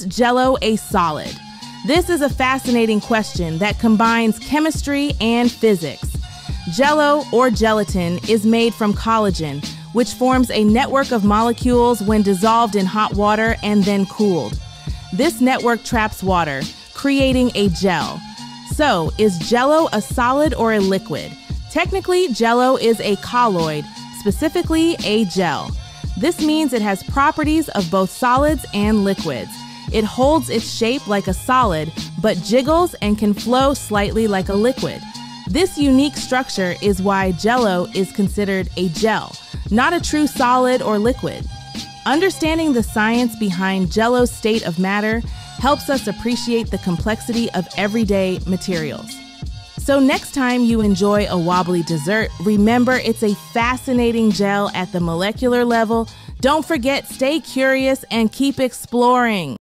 Is Jello a solid? This is a fascinating question that combines chemistry and physics. Jello, or gelatin, is made from collagen, which forms a network of molecules when dissolved in hot water and then cooled. This network traps water, creating a gel. So, is Jello a solid or a liquid? Technically, Jello is a colloid, specifically a gel. This means it has properties of both solids and liquids. It holds its shape like a solid, but jiggles and can flow slightly like a liquid. This unique structure is why Jello is considered a gel, not a true solid or liquid. Understanding the science behind Jello's state of matter helps us appreciate the complexity of everyday materials. So, next time you enjoy a wobbly dessert, remember it's a fascinating gel at the molecular level. Don't forget, stay curious and keep exploring.